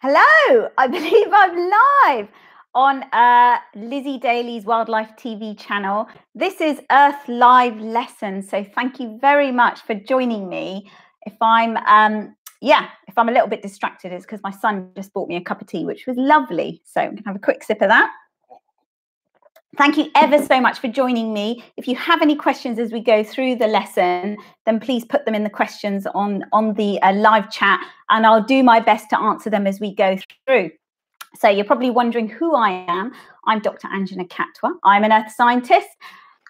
Hello, I believe I'm live on uh, Lizzie Daly's Wildlife TV channel. This is Earth Live Lesson. So thank you very much for joining me. If I'm, um, yeah, if I'm a little bit distracted, it's because my son just bought me a cup of tea, which was lovely. So I'm to have a quick sip of that. Thank you ever so much for joining me. If you have any questions as we go through the lesson, then please put them in the questions on, on the uh, live chat and I'll do my best to answer them as we go through. So you're probably wondering who I am. I'm Dr. Anjana Khatwa. I'm an earth scientist.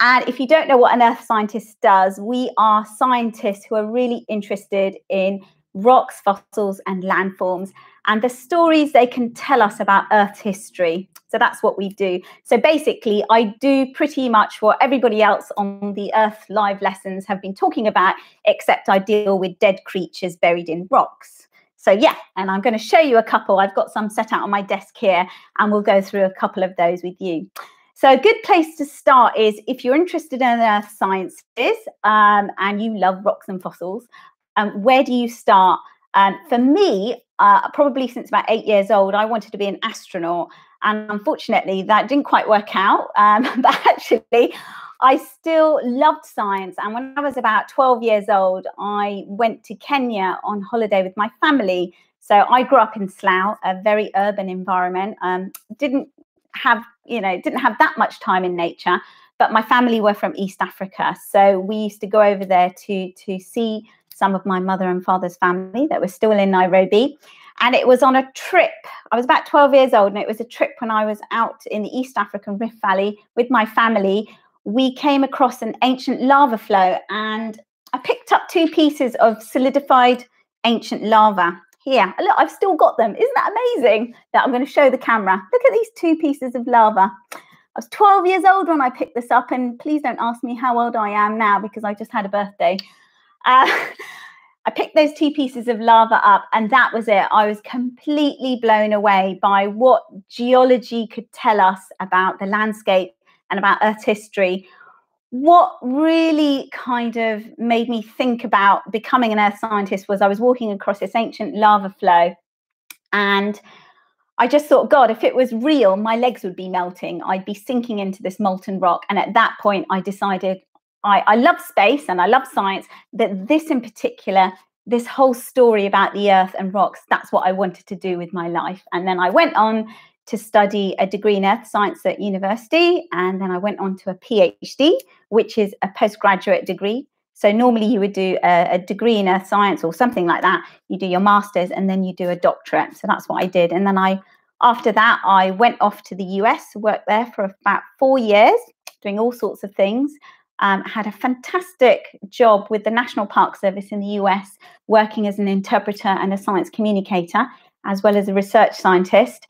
And if you don't know what an earth scientist does, we are scientists who are really interested in rocks, fossils, and landforms, and the stories they can tell us about Earth's history. So that's what we do. So basically, I do pretty much what everybody else on the Earth Live lessons have been talking about, except I deal with dead creatures buried in rocks. So yeah, and I'm going to show you a couple. I've got some set out on my desk here, and we'll go through a couple of those with you. So a good place to start is if you're interested in earth sciences um, and you love rocks and fossils, um, where do you start? Um, for me, uh, probably since about eight years old, I wanted to be an astronaut. And unfortunately, that didn't quite work out. Um, but actually, I still loved science. And when I was about 12 years old, I went to Kenya on holiday with my family. So I grew up in Slough, a very urban environment. Um, didn't have, you know, didn't have that much time in nature. But my family were from East Africa, so we used to go over there to to see some of my mother and father's family that were still in Nairobi. And it was on a trip. I was about 12 years old, and it was a trip when I was out in the East African Rift Valley with my family. We came across an ancient lava flow, and I picked up two pieces of solidified ancient lava. Here, look, I've still got them. Isn't that amazing? That I'm going to show the camera. Look at these two pieces of lava. I was 12 years old when I picked this up, and please don't ask me how old I am now because I just had a birthday. Uh, I picked those two pieces of lava up, and that was it. I was completely blown away by what geology could tell us about the landscape and about Earth's history. What really kind of made me think about becoming an earth scientist was I was walking across this ancient lava flow, and I just thought, God, if it was real, my legs would be melting. I'd be sinking into this molten rock. And at that point, I decided I, I love space and I love science, but this in particular, this whole story about the earth and rocks, that's what I wanted to do with my life. And then I went on to study a degree in earth science at university. And then I went on to a PhD, which is a postgraduate degree. So normally you would do a, a, degree in earth science or something like that. You do your master's and then you do a doctorate. So that's what I did. And then I, after that, I went off to the US, worked there for about four years, doing all sorts of things um, had a fantastic job with the National Park Service in the US, working as an interpreter and a science communicator, as well as a research scientist.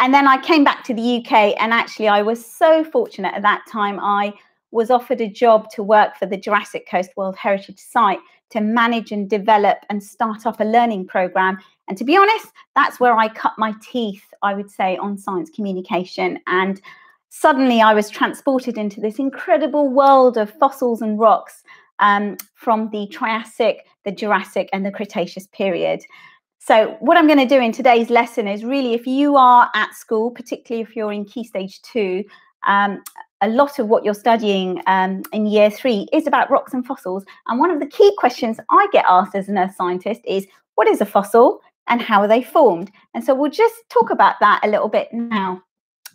And then I came back to the UK, and actually, I was so fortunate at that time. I was offered a job to work for the Jurassic Coast World Heritage Site to manage and develop and start up a learning program. And to be honest, that's where I cut my teeth, I would say, on science communication. And suddenly I was transported into this incredible world of fossils and rocks um, from the Triassic, the Jurassic, and the Cretaceous period. So, what I'm going to do in today's lesson is really if you are at school, particularly if you're in Key Stage 2, um, a lot of what you're studying um, in year three is about rocks and fossils. And one of the key questions I get asked as an earth scientist is what is a fossil and how are they formed? And so we'll just talk about that a little bit now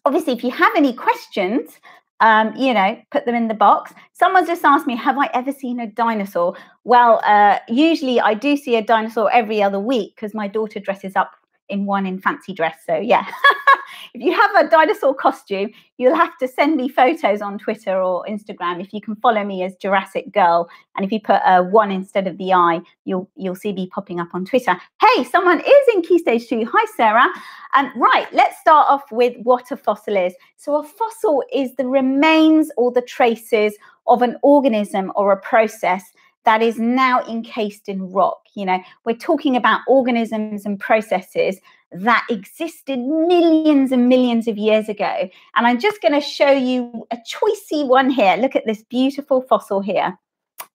obviously, if you have any questions, um, you know, put them in the box. Someone just asked me, have I ever seen a dinosaur? Well, uh, usually I do see a dinosaur every other week because my daughter dresses up in one in fancy dress. So yeah, if you have a dinosaur costume, you'll have to send me photos on Twitter or Instagram. If you can follow me as Jurassic Girl, and if you put a one instead of the I, you'll you'll see me popping up on Twitter. Hey, someone is in Key Stage Two. Hi, Sarah. And right, let's start off with what a fossil is. So a fossil is the remains or the traces of an organism or a process that is now encased in rock. You know, we're talking about organisms and processes that existed millions and millions of years ago. And I'm just going to show you a choicey one here. Look at this beautiful fossil here.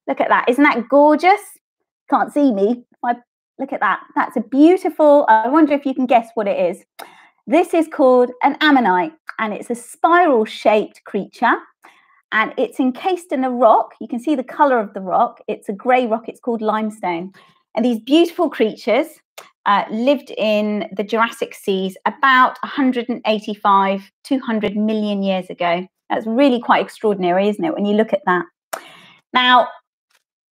Look at that. Isn't that gorgeous? Can't see me. I Look at that. That's a beautiful, I wonder if you can guess what it is. This is called an ammonite and it's a spiral shaped creature and it's encased in a rock. You can see the color of the rock. It's a gray rock. It's called limestone. And these beautiful creatures uh, lived in the Jurassic seas about 185, 200 million years ago. That's really quite extraordinary, isn't it, when you look at that? Now,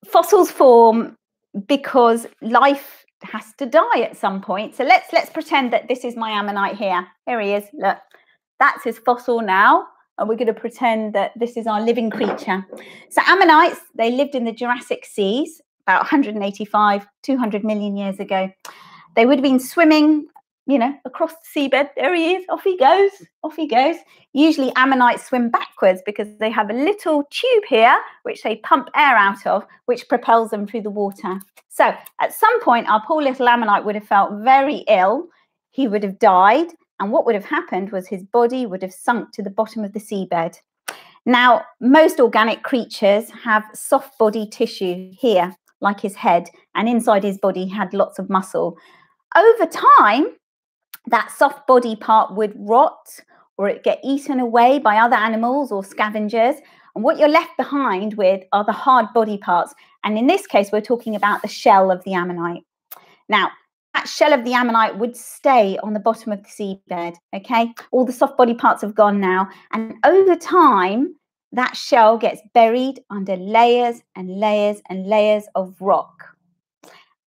fossils form because life has to die at some point. So let's let's pretend that this is my ammonite here. Here he is. Look, that's his fossil now. And we're going to pretend that this is our living creature. So ammonites, they lived in the Jurassic seas about 185, 200 million years ago. They would have been swimming you know, across the seabed. There he is. Off he goes. Off he goes. Usually, ammonites swim backwards because they have a little tube here, which they pump air out of, which propels them through the water. So, at some point, our poor little ammonite would have felt very ill. He would have died. And what would have happened was his body would have sunk to the bottom of the seabed. Now, most organic creatures have soft body tissue here, like his head, and inside his body had lots of muscle. Over time, that soft body part would rot or it get eaten away by other animals or scavengers. And what you're left behind with are the hard body parts. And in this case, we're talking about the shell of the ammonite. Now, that shell of the ammonite would stay on the bottom of the seabed. Okay. All the soft body parts have gone now. And over time, that shell gets buried under layers and layers and layers of rock.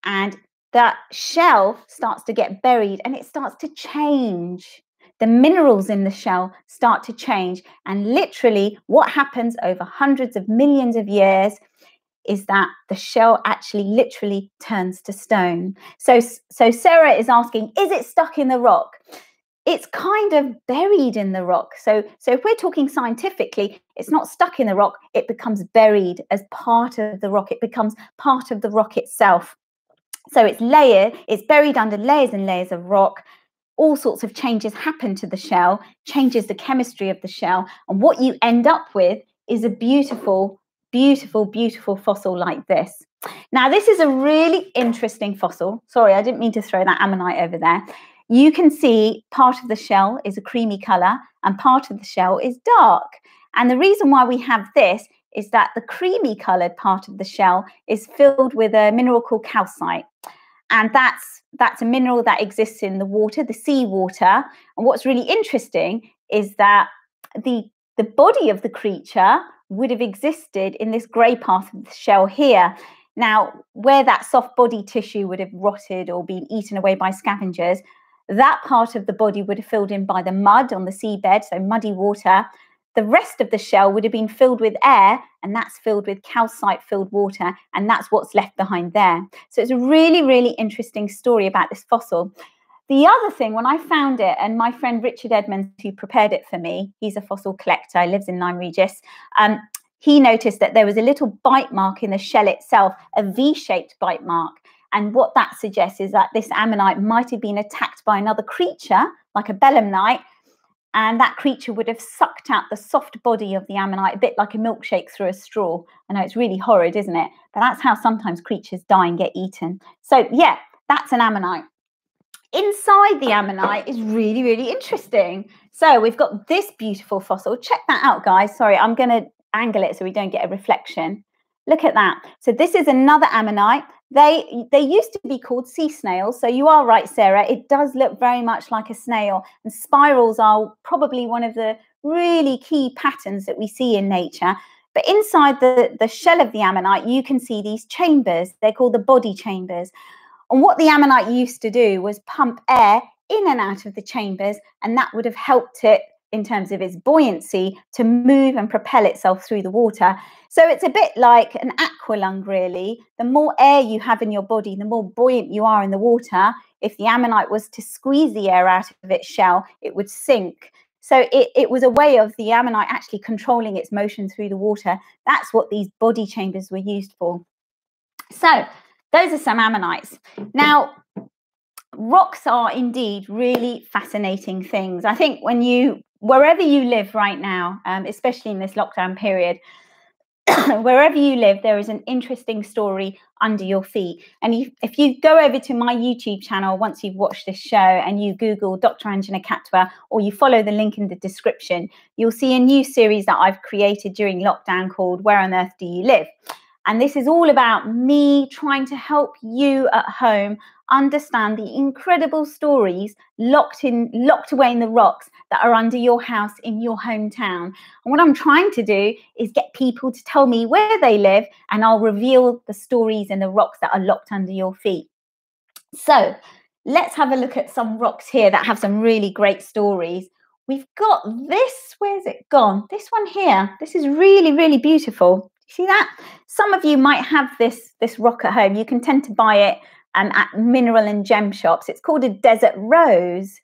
And that shell starts to get buried and it starts to change. The minerals in the shell start to change. And literally, what happens over hundreds of millions of years is that the shell actually literally turns to stone. So, so Sarah is asking, is it stuck in the rock? It's kind of buried in the rock. So, so if we're talking scientifically, it's not stuck in the rock, it becomes buried as part of the rock. It becomes part of the rock itself. So it's layered, it's buried under layers and layers of rock. All sorts of changes happen to the shell, changes the chemistry of the shell. And what you end up with is a beautiful, beautiful, beautiful fossil like this. Now, this is a really interesting fossil. Sorry, I didn't mean to throw that ammonite over there. You can see part of the shell is a creamy color and part of the shell is dark. And the reason why we have this is that the creamy coloured part of the shell is filled with a mineral called calcite. And that's that's a mineral that exists in the water, the sea water. And what's really interesting is that the the body of the creature would have existed in this grey part of the shell here. Now, where that soft body tissue would have rotted or been eaten away by scavengers, that part of the body would have filled in by the mud on the seabed, so muddy water, the rest of the shell would have been filled with air, and that's filled with calcite filled water, and that's what's left behind there. So it's a really, really interesting story about this fossil. The other thing, when I found it, and my friend Richard Edmonds, who prepared it for me, he's a fossil collector, lives in Lyme Regis, um, he noticed that there was a little bite mark in the shell itself, a V shaped bite mark. And what that suggests is that this ammonite might have been attacked by another creature, like a belemnite, and that creature would have sucked out the soft body of the ammonite, a bit like a milkshake through a straw. I know it's really horrid, isn't it? But that's how sometimes creatures die and get eaten. So, yeah, that's an ammonite. Inside the ammonite is really, really interesting. So, we've got this beautiful fossil. Check that out, guys. Sorry, I'm going to angle it so we don't get a reflection. Look at that. So, this is another ammonite. They they used to be called sea snails. So you are right, Sarah. It does look very much like a snail, and spirals are probably one of the really key patterns that we see in nature. But inside the, the shell of the ammonite, you can see these chambers. They're called the body chambers. And what the ammonite used to do was pump air in and out of the chambers, and that would have helped it in terms of its buoyancy to move and propel itself through the water. So it's a bit like an aqualung, really. The more air you have in your body, the more buoyant you are in the water. If the ammonite was to squeeze the air out of its shell, it would sink. So it, it was a way of the ammonite actually controlling its motion through the water. That's what these body chambers were used for. So those are some ammonites. Now, rocks are indeed really fascinating things. I think when you wherever you live right now, um, especially in this lockdown period, wherever you live, there is an interesting story under your feet. And if, if you go over to my YouTube channel once you've watched this show and you Google Dr. Anjana Khatwa or you follow the link in the description, you'll see a new series that I've created during lockdown called Where on Earth Do You Live? And this is all about me trying to help you at home understand the incredible stories locked in locked away in the rocks that are under your house in your hometown. And what I'm trying to do is get people to tell me where they live and I'll reveal the stories in the rocks that are locked under your feet. So, let's have a look at some rocks here that have some really great stories. We've got this, where's it gone? This one here. This is really really beautiful. See that? Some of you might have this this rock at home. You can tend to buy it um, at mineral and gem shops. It's called a desert rose,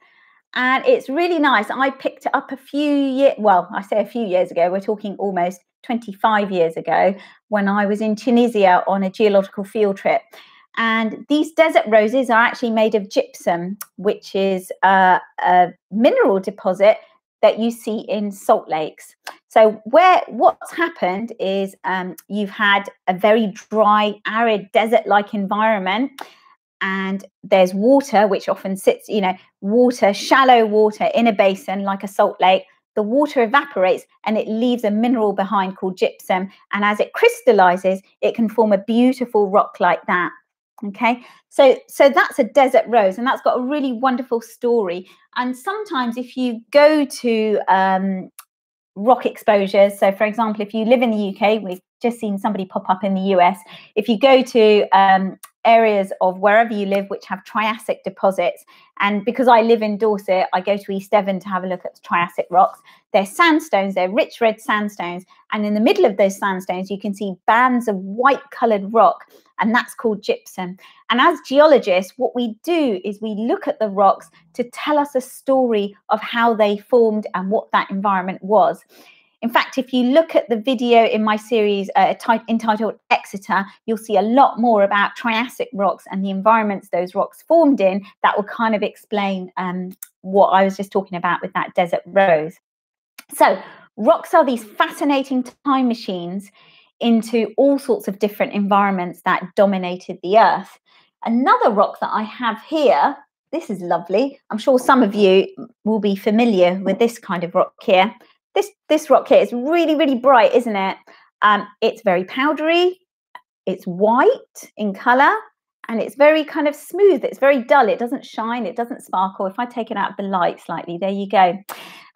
and it's really nice. I picked it up a few years. Well, I say a few years ago. We're talking almost 25 years ago when I was in Tunisia on a geological field trip. And these desert roses are actually made of gypsum, which is a, a mineral deposit that you see in salt lakes. So where what's happened is um, you've had a very dry, arid, desert-like environment, and there's water which often sits, you know, water, shallow water in a basin like a salt lake. The water evaporates and it leaves a mineral behind called gypsum. And as it crystallizes, it can form a beautiful rock like that. Okay, so so that's a desert rose, and that's got a really wonderful story. And sometimes, if you go to um, rock exposures, so for example, if you live in the UK, we've just seen somebody pop up in the US. If you go to um, areas of wherever you live which have Triassic deposits. And because I live in Dorset, I go to East Devon to have a look at the Triassic rocks. They're sandstones, they're rich red sandstones. And in the middle of those sandstones, you can see bands of white colored rock, and that's called gypsum. And as geologists, what we do is we look at the rocks to tell us a story of how they formed and what that environment was. In fact, if you look at the video in my series uh, entitled Exeter, you'll see a lot more about Triassic rocks and the environments those rocks formed in that will kind of explain um, what I was just talking about with that desert rose. So, rocks are these fascinating time machines into all sorts of different environments that dominated the earth. Another rock that I have here, this is lovely. I'm sure some of you will be familiar with this kind of rock here this this rock here is really really bright isn't it? Um, it's very powdery. It's white in color and it's very kind of smooth. It's very dull. It doesn't shine. It doesn't sparkle. If i take it out of the light slightly there you go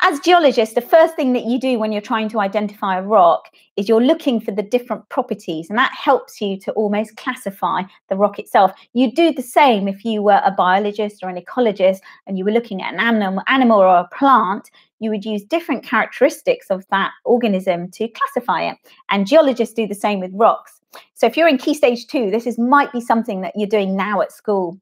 as geologists the first thing that you do when you're trying to identify a rock is you're looking for the different properties and that helps you to almost classify the rock itself you do the same if you were a biologist or an ecologist and you were looking at an animal, animal or a plant you would use different characteristics of that organism to classify it. And geologists do the same with rocks. So if you're in key stage two, this is might be something that you're doing now at school.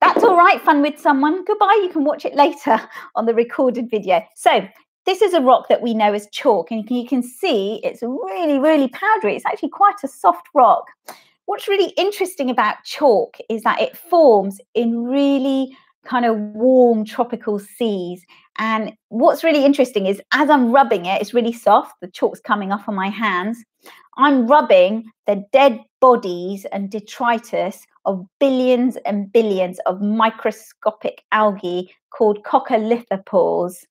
That's all right, fun with someone. Goodbye, you can watch it later on the recorded video. So this is a rock that we know as chalk, and you can see it's really, really powdery. It's actually quite a soft rock. What's really interesting about chalk is that it forms in really kind of warm tropical seas. And what's really interesting is as I'm rubbing it, it's really soft, the chalk's coming off on my hands. I'm rubbing the dead bodies and detritus of billions and billions of microscopic algae called coccolithophores.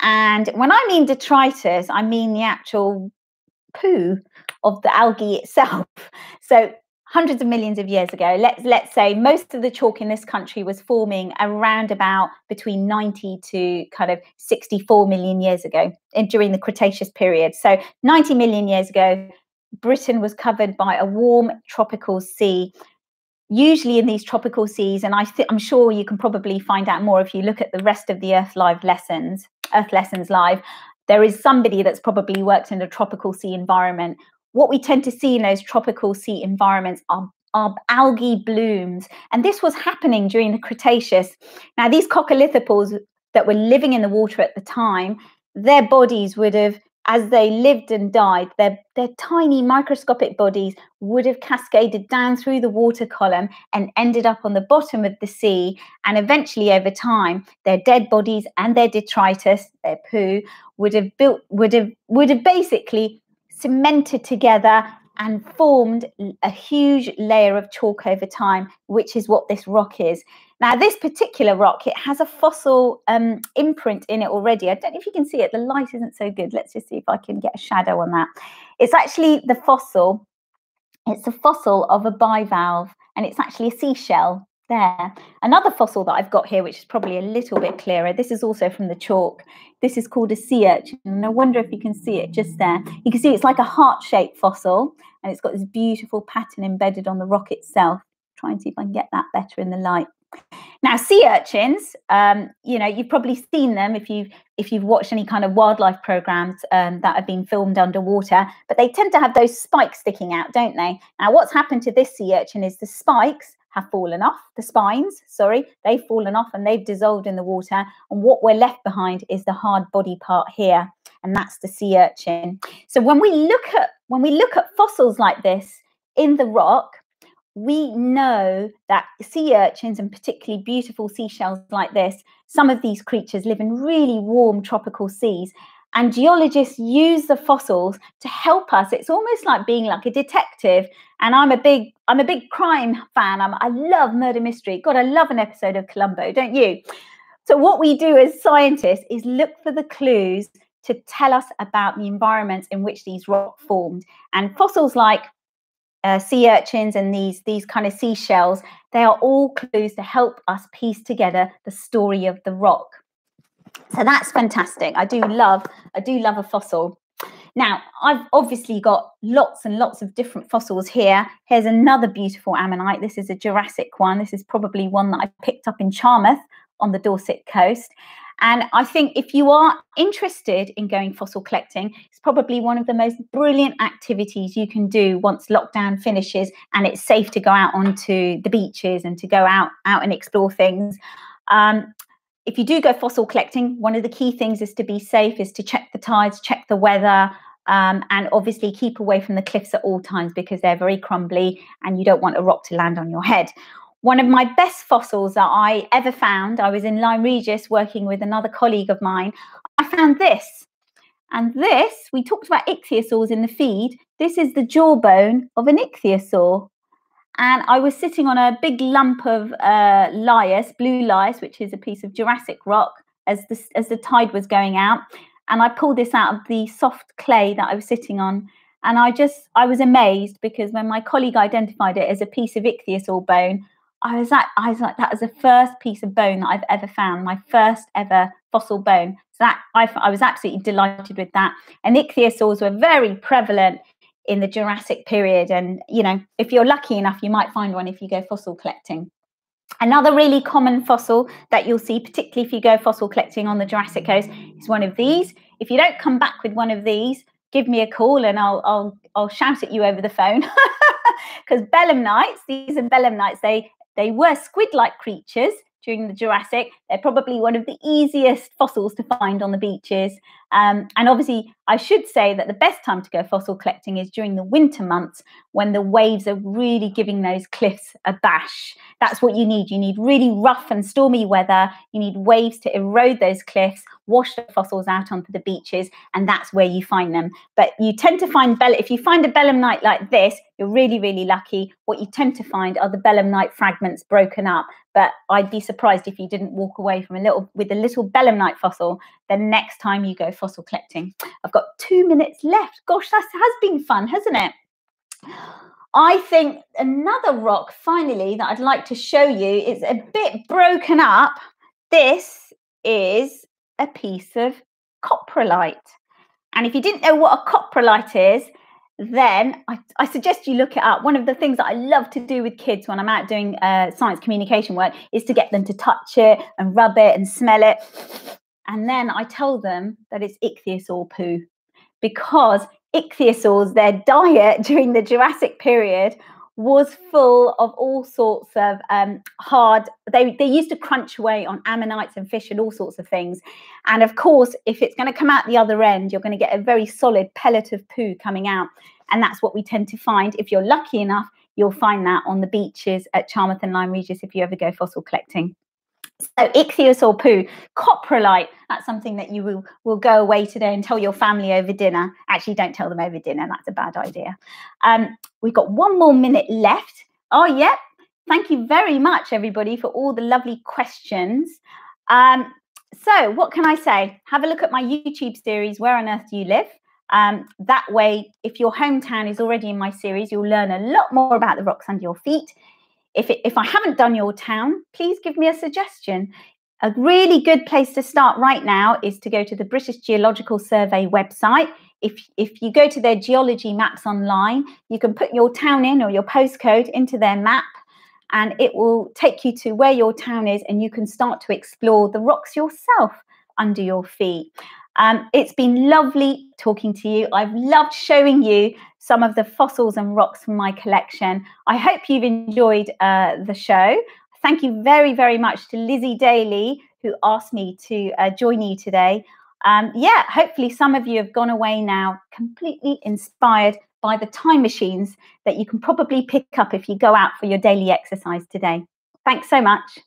And when I mean detritus, I mean the actual poo of the algae itself. So hundreds of millions of years ago let's let's say most of the chalk in this country was forming around about between 90 to kind of 64 million years ago in, during the cretaceous period so 90 million years ago britain was covered by a warm tropical sea usually in these tropical seas and I th- i'm sure you can probably find out more if you look at the rest of the earth live lessons earth lessons live there is somebody that's probably worked in a tropical sea environment what we tend to see in those tropical sea environments are, are algae blooms. And this was happening during the Cretaceous. Now, these coccolithophores that were living in the water at the time, their bodies would have, as they lived and died, their, their tiny microscopic bodies would have cascaded down through the water column and ended up on the bottom of the sea. And eventually, over time, their dead bodies and their detritus, their poo, would have built, would have, would have basically cemented together and formed a huge layer of chalk over time, which is what this rock is. Now, this particular rock, it has a fossil um, imprint in it already. I don't know if you can see it. The light isn't so good. Let's just see if I can get a shadow on that. It's actually the fossil. It's a fossil of a bivalve, and it's actually a seashell there. Another fossil that I've got here, which is probably a little bit clearer, this is also from the chalk. This is called a sea urchin, and I wonder if you can see it just there. You can see it's like a heart-shaped fossil, and it's got this beautiful pattern embedded on the rock itself. Try and see if I can get that better in the light. Now, sea urchins, um, you know, you've probably seen them if you've if you've watched any kind of wildlife programs um, that have been filmed underwater. But they tend to have those spikes sticking out, don't they? Now, what's happened to this sea urchin is the spikes have fallen off, the spines, sorry, they've fallen off and they've dissolved in the water. And what we're left behind is the hard body part here, and that's the sea urchin. So when we look at when we look at fossils like this in the rock, we know that sea urchins and particularly beautiful seashells like this, some of these creatures live in really warm tropical seas. And geologists use the fossils to help us. It's almost like being like a detective. And I'm a big, I'm a big crime fan. I'm, I love murder mystery. God, I love an episode of Columbo, don't you? So what we do as scientists is look for the clues to tell us about the environments in which these rocks formed. And fossils like uh, sea urchins and these these kind of seashells, they are all clues to help us piece together the story of the rock. So that's fantastic. I do love I do love a fossil. Now, I've obviously got lots and lots of different fossils here. Here's another beautiful ammonite. This is a Jurassic one. This is probably one that I picked up in Charmouth on the Dorset coast. And I think if you are interested in going fossil collecting, it's probably one of the most brilliant activities you can do once lockdown finishes and it's safe to go out onto the beaches and to go out out and explore things. Um, if you do go fossil collecting, one of the key things is to be safe, is to check the tides, check the weather, um, and obviously keep away from the cliffs at all times because they're very crumbly and you don't want a rock to land on your head. One of my best fossils that I ever found, I was in Lyme Regis working with another colleague of mine. I found this. And this, we talked about ichthyosaurs in the feed. This is the jawbone of an ichthyosaur. And I was sitting on a big lump of uh, lias, blue lias, which is a piece of Jurassic rock, as the, as the tide was going out. And I pulled this out of the soft clay that I was sitting on. And I just, I was amazed because when my colleague identified it as a piece of ichthyosaur bone, I was like, I was like, that was the first piece of bone that I've ever found, my first ever fossil bone. So that I, I was absolutely delighted with that. And ichthyosaurs were very prevalent in the Jurassic period. And you know, if you're lucky enough, you might find one if you go fossil collecting. Another really common fossil that you'll see, particularly if you go fossil collecting on the Jurassic coast, is one of these. If you don't come back with one of these, give me a call and I'll I'll I'll shout at you over the phone. Because belemnites, these are belemnites, they they were squid-like creatures during the Jurassic. They're probably one of the easiest fossils to find on the beaches. Um, and obviously, I should say that the best time to go fossil collecting is during the winter months when the waves are really giving those cliffs a bash. That's what you need. You need really rough and stormy weather. You need waves to erode those cliffs, wash the fossils out onto the beaches, and that's where you find them. But you tend to find, if you find a belemnite like this, you're really, really lucky. What you tend to find are the belemnite fragments broken up. But I'd be surprised if you didn't walk away from a little with a little belemnite fossil the next time you go fossil collecting. I've got two minutes left. Gosh, that has been fun, hasn't it? I think another rock, finally, that I'd like to show you is a bit broken up. This is a piece of coprolite. And if you didn't know what a coprolite is, then I, I, suggest you look it up. One of the things that I love to do with kids when I'm out doing uh, science communication work is to get them to touch it and rub it and smell it. And then I tell them that it's ichthyosaur poo because ichthyosaurs, their diet during the Jurassic period was full of all sorts of um, hard they, they used to crunch away on ammonites and fish and all sorts of things. And of course if it's going to come out the other end you're going to get a very solid pellet of poo coming out. And that's what we tend to find. If you're lucky enough you'll find that on the beaches at Charmouth and Lyme Regis if you ever go fossil collecting So ichthyosaur poo, coprolite, that's something that you will, will go away today and tell your family over dinner. Actually, don't tell them over dinner, that's a bad idea. Um, we've got one more minute left. Oh, yep. Thank you very much, everybody, for all the lovely questions. Um, so what can I say? Have a look at my YouTube series, Where on Earth Do You Live? Um, that way, if your hometown is already in my series, you'll learn a lot more about the rocks under your feet. If, it, if I haven't done your town, please give me a suggestion. A really good place to start right now is to go to the British Geological Survey website. If, if you go to their geology maps online, you can put your town in or your postcode into their map and it will take you to where your town is and you can start to explore the rocks yourself under your feet. Um, it's been lovely talking to you. I've loved showing you some of the fossils and rocks from my collection. I hope you've enjoyed uh, the show. Thank you very, very much to Lizzie Daly, who asked me to uh, join you today. Um, yeah, hopefully some of you have gone away now completely inspired by the time machines that you can probably pick up if you go out for your daily exercise today. Thanks so much.